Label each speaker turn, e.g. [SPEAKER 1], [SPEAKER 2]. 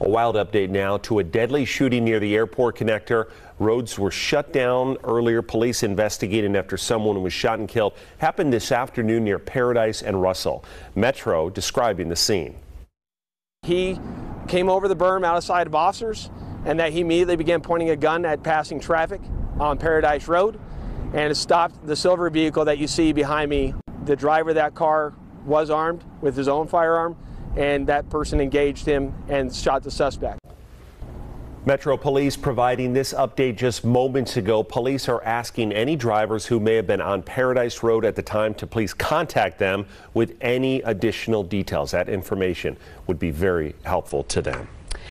[SPEAKER 1] A wild update now to a deadly shooting near the airport connector. Roads were shut down earlier. Police investigating after someone was shot and killed. Happened this afternoon near Paradise and Russell. Metro describing the scene.
[SPEAKER 2] He came over the berm outside of officers and that he immediately began pointing a gun at passing traffic on Paradise Road and it stopped the silver vehicle that you see behind me. The driver of that car was armed with his own firearm and that person engaged him and shot the suspect.
[SPEAKER 1] Metro Police providing this update just moments ago. Police are asking any drivers who may have been on Paradise Road at the time to please contact them with any additional details. That information would be very helpful to them.